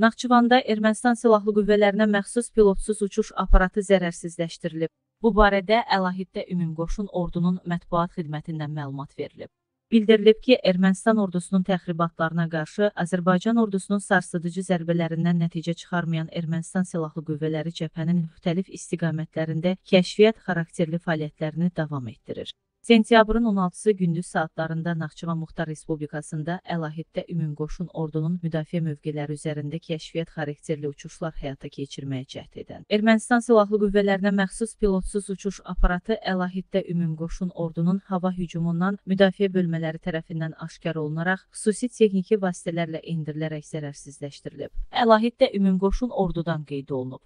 Naxçıvanda Ermənistan Silahlı Qüvvələrinə məxsus pilotsuz uçuş aparatı zərərsizləşdirilib. Bu barədə Əlahiddə Ümumqoşun Ordunun mətbuat xidmətindən məlumat verilib. Bildirilib ki, Ermənistan ordusunun təxribatlarına qarşı Azərbaycan ordusunun sarsıdıcı zərbələrindən nəticə çıxarmayan Ermənistan Silahlı Qüvvələri cəbhənin müxtəlif istiqamətlərində kəşfiyyat xarakterli fəaliyyətlərini davam etdirir. Sentyabrın 16-sı gündüz saatlarında Naxçıvan Muxtar Respublikasında Əlahiddə Ümumqoşun Ordunun müdafiə mövqeləri üzərində kəşfiyyat xarakterli uçuşlar həyata keçirməyə cəhd edən Ermənistan Silahlı Qüvvələrinə məxsus pilotsuz uçuş aparatı Əlahiddə Ümumqoşun Ordunun hava hücumundan müdafiə bölmələri tərəfindən aşkar olunaraq xüsusi texniki vasitələrlə endirilərək zərərsizləşdirilib. Əlahiddə Ümumqoşun Ordudan qeyd olunub.